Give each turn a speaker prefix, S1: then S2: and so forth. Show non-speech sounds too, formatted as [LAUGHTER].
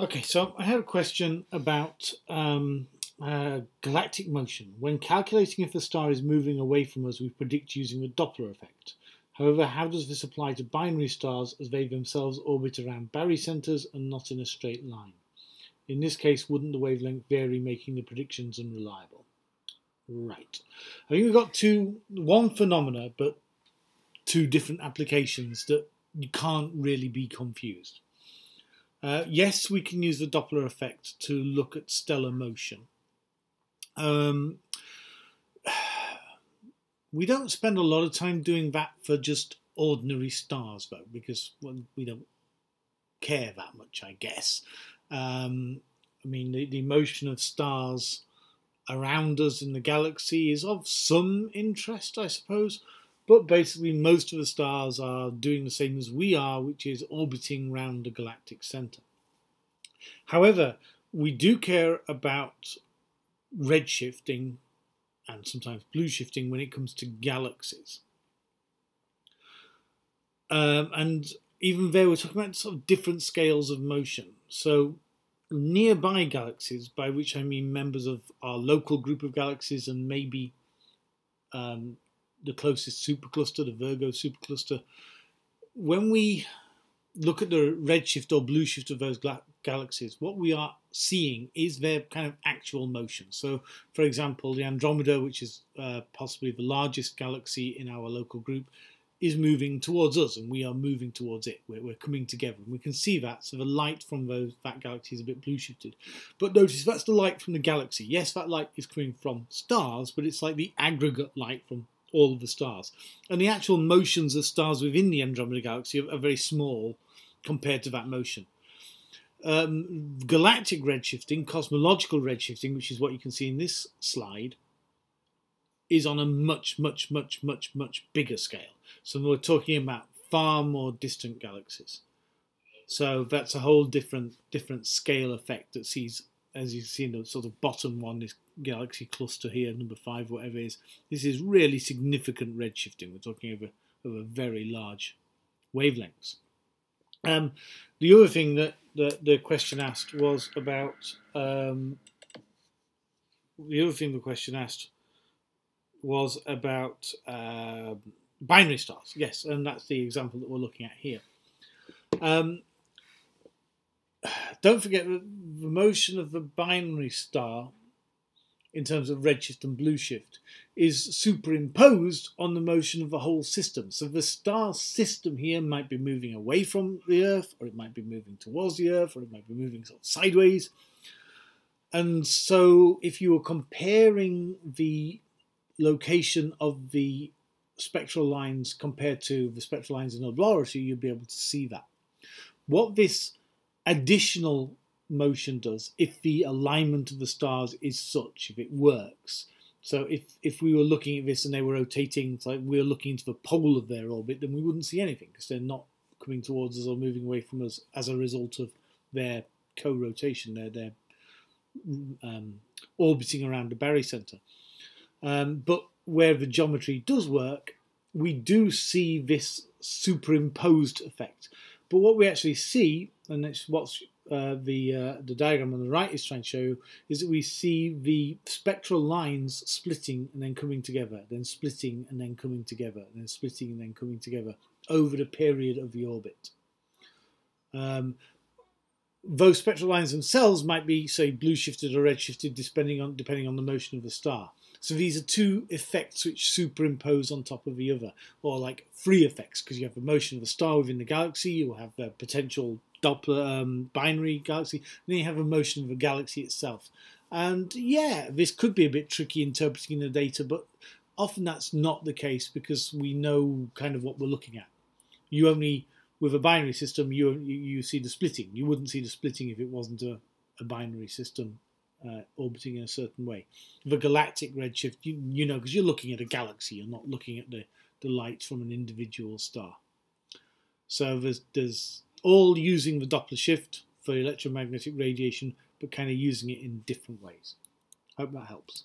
S1: Okay, so I had a question about um, uh, galactic motion. When calculating if a star is moving away from us, we predict using the Doppler effect. However, how does this apply to binary stars as they themselves orbit around barycenters and not in a straight line? In this case, wouldn't the wavelength vary, making the predictions unreliable? Right. I think we've got two, one phenomena, but two different applications that you can't really be confused. Uh, yes, we can use the Doppler effect to look at stellar motion. Um, [SIGHS] we don't spend a lot of time doing that for just ordinary stars, though, because well, we don't care that much, I guess. Um, I mean, the, the motion of stars around us in the galaxy is of some interest, I suppose. But basically, most of the stars are doing the same as we are, which is orbiting around the galactic center. However, we do care about redshifting and sometimes blue shifting when it comes to galaxies. Um, and even there, we're talking about sort of different scales of motion. So, nearby galaxies, by which I mean members of our local group of galaxies and maybe um, the closest supercluster, the Virgo supercluster, when we look at the redshift or blue shift of those galaxies, what we are seeing is their kind of actual motion. So, for example, the Andromeda, which is uh, possibly the largest galaxy in our local group, is moving towards us and we are moving towards it. We're, we're coming together and we can see that. So the light from those that galaxy is a bit blue shifted. But notice that's the light from the galaxy. Yes, that light is coming from stars, but it's like the aggregate light from all of the stars. And the actual motions of stars within the Andromeda Galaxy are, are very small compared to that motion. Um, galactic redshifting, cosmological redshifting, which is what you can see in this slide, is on a much, much, much, much, much bigger scale. So we're talking about far more distant galaxies. So that's a whole different different scale effect that sees, as you see in the sort of bottom one, this galaxy cluster here, number five, whatever it is. This is really significant redshifting. We're talking over over very large wavelengths. Um, the other thing that, that the question asked was about um, the other thing the question asked was about uh, binary stars. Yes, and that's the example that we're looking at here. Um, [SIGHS] don't forget that the motion of the binary star in terms of redshift and blueshift is superimposed on the motion of the whole system. So the star system here might be moving away from the Earth, or it might be moving towards the Earth, or it might be moving sort of sideways. And so if you were comparing the location of the spectral lines compared to the spectral lines in the laboratory, you'd be able to see that. What this additional motion does if the alignment of the stars is such, if it works. So if, if we were looking at this and they were rotating, like we are looking into the pole of their orbit, then we wouldn't see anything because they're not coming towards us or moving away from us as a result of their co-rotation, their, their um, orbiting around the barycenter. Um, but where the geometry does work, we do see this superimposed effect. But what we actually see, and it's what's uh, the uh, the diagram on the right is trying to show you is that we see the spectral lines splitting and then coming together, then splitting and then coming together, then splitting and then coming together over the period of the orbit. Um, those spectral lines themselves might be, say, blue shifted or red shifted, depending on depending on the motion of the star. So these are two effects which superimpose on top of the other, or like three effects, because you have the motion of the star within the galaxy, you have the potential Doppler um, binary galaxy, then you have a motion of the galaxy itself. And yeah, this could be a bit tricky interpreting the data, but often that's not the case because we know kind of what we're looking at. You only, with a binary system, you you, you see the splitting. You wouldn't see the splitting if it wasn't a, a binary system uh, orbiting in a certain way. The galactic redshift, you, you know, because you're looking at a galaxy, you're not looking at the, the light from an individual star. So there's, there's all using the Doppler shift for electromagnetic radiation, but kind of using it in different ways. Hope that helps.